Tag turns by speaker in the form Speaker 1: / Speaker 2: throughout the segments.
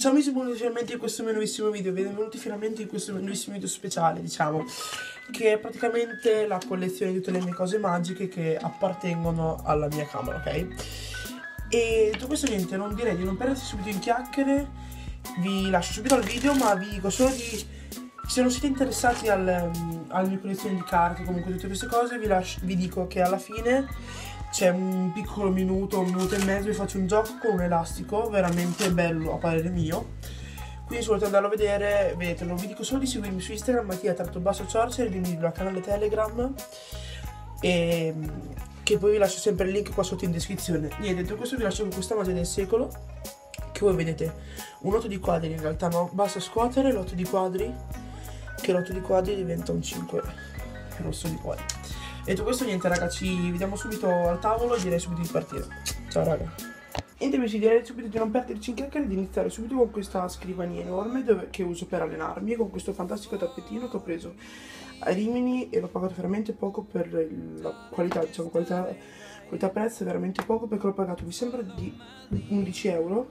Speaker 1: Ciao amici, buongiorno finalmente in questo mio nuovissimo video, benvenuti finalmente in questo mio nuovissimo video speciale, diciamo, che è praticamente la collezione di tutte le mie cose magiche che appartengono alla mia camera, ok? E detto questo niente, non direi di non perdersi subito in chiacchiere, vi lascio subito al video, ma vi dico solo di, se non siete interessati al, alla mia collezione di carte, comunque tutte queste cose, vi, lascio, vi dico che alla fine c'è un piccolo minuto, un minuto e mezzo, vi faccio un gioco con un elastico veramente bello a parere mio. Quindi se volete andarlo a vedere, vedetelo. Vi dico solo di seguirmi su Instagram, Mattia Tratto Basso Sorcer, di unirvi al canale Telegram e che poi vi lascio sempre il link qua sotto in descrizione. Niente, detto questo vi lascio con questa magia del secolo che voi vedete un 8 di quadri in realtà no, basta scuotere l'8 di quadri che l'8 di quadri diventa un 5 rosso di quadri. Detto questo niente ragazzi, ci vediamo subito al tavolo e direi subito di partire. Ciao raga. Niente amici, direi subito di non perderci in chiacchiere di iniziare subito con questa scrivania enorme dove, che uso per allenarmi con questo fantastico tappetino che ho preso a Rimini e l'ho pagato veramente poco per la qualità, diciamo qualità, qualità prezzo veramente poco perché l'ho pagato mi sembra di 11 euro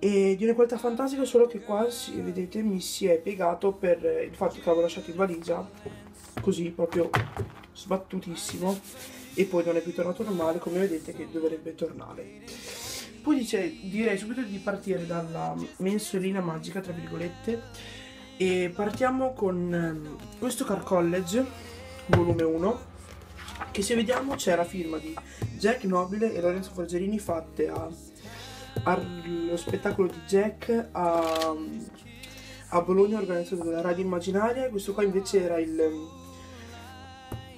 Speaker 1: e di una qualità fantastica solo che qua vedete mi si è piegato per il fatto che l'avevo lasciato in valigia così proprio sbattutissimo e poi non è più tornato normale come vedete che dovrebbe tornare. Poi dice, direi subito di partire dalla mensolina magica tra virgolette e partiamo con ehm, questo Car College volume 1 che se vediamo c'è la firma di Jack Nobile e Lorenzo Forgerini fatte allo spettacolo di Jack a, a Bologna organizzato dalla Radio Immaginaria. Questo qua invece era il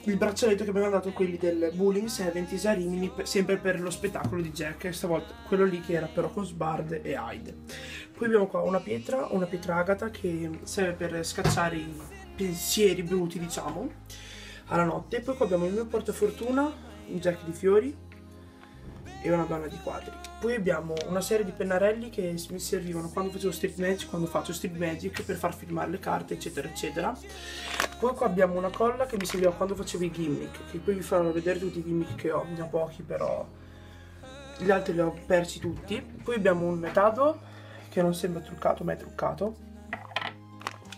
Speaker 1: il braccialetto che abbiamo dato quelli del Bullying 70 a Rimini, sempre per lo spettacolo di Jack, stavolta quello lì che era però con Sbard e Hyde. Poi abbiamo qua una pietra, una pietra agata che serve per scacciare i pensieri bruti, diciamo, alla notte. Poi qua abbiamo il mio portafortuna, un jack di fiori e una donna di quadri. Poi abbiamo una serie di pennarelli che mi servivano quando facevo street magic, quando faccio street magic per far firmare le carte, eccetera, eccetera. Poi qua abbiamo una colla che mi serviva quando facevo i gimmick, che poi vi farò vedere tutti i gimmick che ho, ne ho pochi però gli altri li ho persi tutti. Poi abbiamo un metado che non sembra truccato ma è truccato.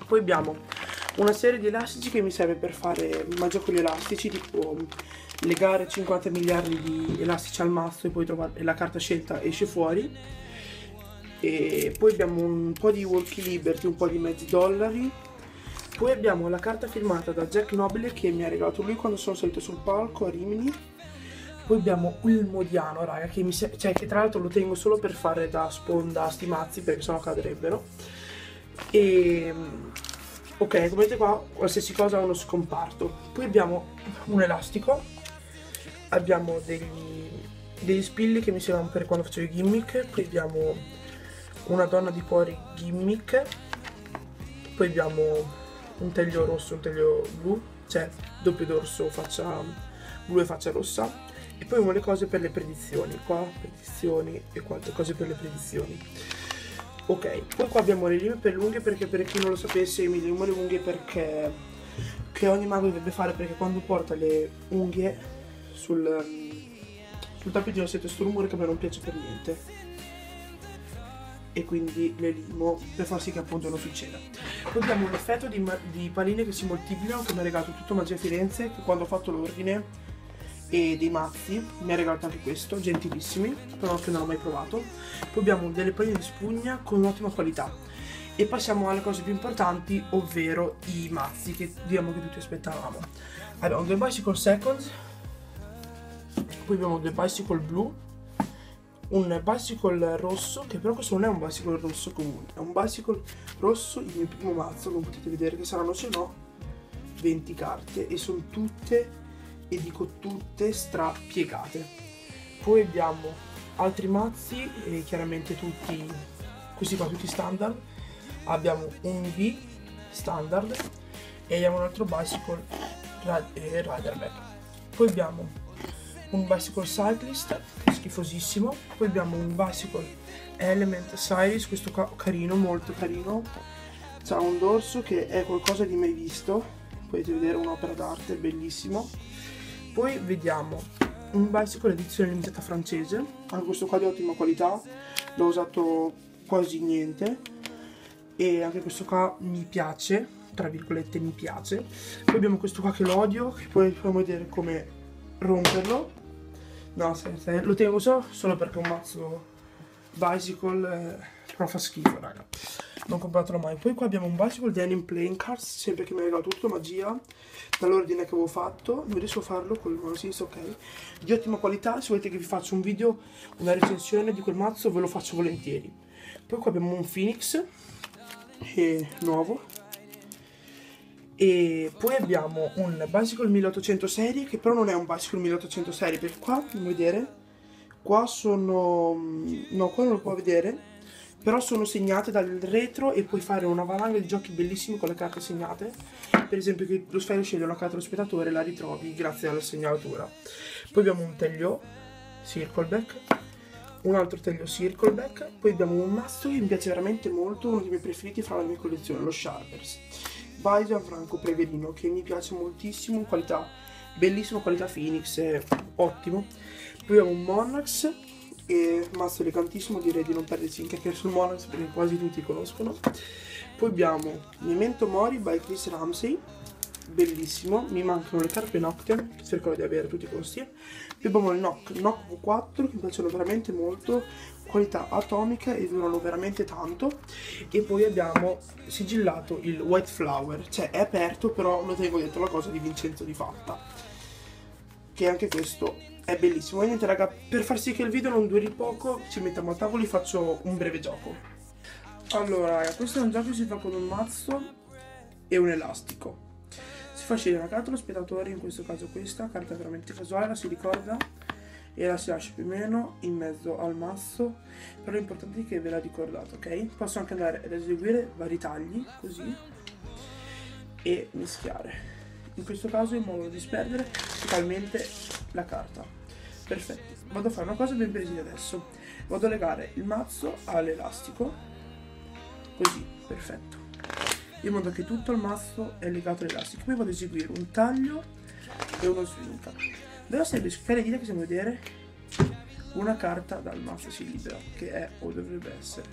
Speaker 1: Poi abbiamo una serie di elastici che mi serve per fare magiacoli elastici, tipo legare 50 miliardi di elastici al mazzo e poi trovare la carta scelta esce fuori. E poi abbiamo un po' di Walkie Liberty, un po' di mezzi dollari poi abbiamo la carta firmata da Jack Nobile che mi ha regalato lui quando sono salito sul palco a Rimini. Poi abbiamo il Modiano, raga, che, mi cioè, che tra l'altro lo tengo solo per fare da sponda a sti mazzi perché sennò cadrebbero. E ok, come vedete qua qualsiasi cosa ha uno scomparto. Poi abbiamo un elastico, abbiamo degli, degli spilli che mi servivano per quando facevo i gimmick, poi abbiamo una donna di cuori gimmick, poi abbiamo un taglio rosso, un taglio blu, cioè doppio dorso, faccia blu e faccia rossa. E poi le cose per le predizioni, qua predizioni e qua cose per le predizioni. Ok, poi qua abbiamo le lime per le unghie perché per chi non lo sapesse io mi limo le unghie perché che ogni mago dovrebbe fare perché quando porta le unghie sul, sul tappetino sente questo rumore che a me non piace per niente e quindi le limo per far sì che appunto non succeda. Poi abbiamo un effetto di, di palline che si moltiplicano che mi ha regalato tutto Magia Firenze che quando ho fatto l'ordine e dei mazzi mi ha regalato anche questo, gentilissimi, però che non ho mai provato. Poi abbiamo delle palline di spugna con ottima qualità. E passiamo alle cose più importanti, ovvero i mazzi che diciamo che tutti aspettavamo. Abbiamo due Bicycle Seconds, poi abbiamo due Bicycle Blue, un bicycle rosso, che però questo non è un bicycle rosso comune, è un bicycle rosso, il mio primo mazzo, come potete vedere, che saranno se no 20 carte e sono tutte, e dico tutte, strapiegate. Poi abbiamo altri mazzi, e chiaramente tutti, questi qua tutti standard. Abbiamo un V standard e abbiamo un altro bicycle eh, Riderback. Poi abbiamo un bicycle cyclist schifosissimo. Poi abbiamo un Bicycle Element Cyrus, questo ca carino, molto carino. Ha un dorso che è qualcosa di mai visto. Potete vedere un'opera d'arte, bellissimo. Poi vediamo. Un Bicycle edizione limitata francese. Anche questo qua di ottima qualità. L'ho usato quasi niente. E anche questo qua mi piace tra virgolette mi piace. Poi abbiamo questo qua che lo odio che poi possiamo vedere come romperlo. No senza, lo tengo solo, solo perché è un mazzo bicycle eh, però fa schifo raga non compratelo mai. Poi qua abbiamo un bicycle di Anime Playing Cards sempre che mi ha regalato tutto magia. Dall'ordine che avevo fatto. Non riesco a farlo con il sinistro ok. Di ottima qualità se volete che vi faccia un video una recensione di quel mazzo ve lo faccio volentieri. Poi qua abbiamo un Phoenix eh, nuovo. E poi abbiamo un Bicycle 1800 serie che però non è un Bicycle 1800 serie perché qua, come vedere. Qua sono no qua non lo può vedere però sono segnate dal retro e puoi fare una valanga di giochi bellissimi con le carte segnate. Per esempio che lo sfero sceglie una carta dello spettatore e la ritrovi grazie alla segnalatura poi abbiamo un taglio circleback un altro taglio circleback poi abbiamo un mazzo che mi piace veramente molto uno dei miei preferiti fra la mia collezione lo Sharpers. By Gianfranco Preverino che mi piace moltissimo qualità bellissima qualità Phoenix è ottimo. Poi abbiamo un Monax e mazzo elegantissimo direi di non perdersi anche sul Monax perché quasi tutti conoscono. Poi abbiamo Memento Mori by Chris Ramsey bellissimo. Mi mancano le carpe Noctem che cercherò di avere tutti i costi. Poi abbiamo il Noc Noc V4 che mi piacciono veramente molto. Qualità atomica e durano veramente tanto. E poi abbiamo sigillato il White Flower. Cioè è aperto però lo tengo dentro la cosa di Vincenzo Di Fatta che anche questo è bellissimo. Niente raga per far sì che il video non duri poco ci mettiamo a tavolo e faccio un breve gioco. Allora raga questo è un gioco che si fa con un mazzo e un elastico. Si fa scegliere una carta allo spettatore in questo caso questa carta veramente casuale la si ricorda e la si lascia più o meno in mezzo al mazzo. Però l'importante è che ve la ricordate ok? Posso anche andare ad eseguire vari tagli così e mischiare. In questo caso in modo da disperdere totalmente la carta. Perfetto. Vado a fare una cosa ben precisa adesso. Vado a legare il mazzo all'elastico. Così perfetto. In modo che tutto il mazzo è legato all'elastico. Poi vado ad eseguire un taglio e uno swing Devo semplificare le dita che possiamo vedere? Una carta dal mazzo si libera, che è o dovrebbe essere.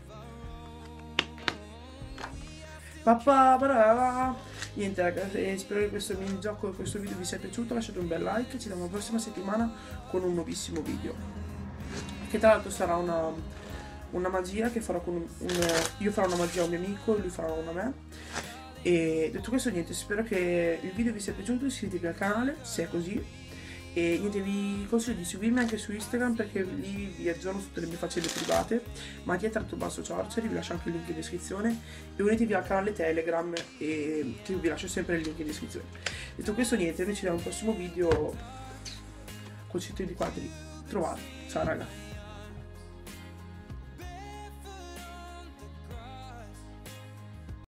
Speaker 1: Papà, brava! Niente ragazzi, spero che questo mini gioco questo video vi sia piaciuto, lasciate un bel like, ci vediamo la prossima settimana con un nuovissimo video. Che tra l'altro sarà una, una magia che farò con un, un, Io farò una magia a un mio amico e lui farà una a me. E detto questo niente, spero che il video vi sia piaciuto, iscrivetevi al canale se è così e niente, vi consiglio di seguirmi anche su Instagram perché lì vi aggiorno tutte le mie faccende private. Ma dietro basso Ciorceri, vi lascio anche il link in descrizione. E unitevi al canale Telegram e che vi lascio sempre il link in descrizione. Detto questo niente, noi ci vediamo al prossimo video con 100 di quadri trovati. Ciao raga!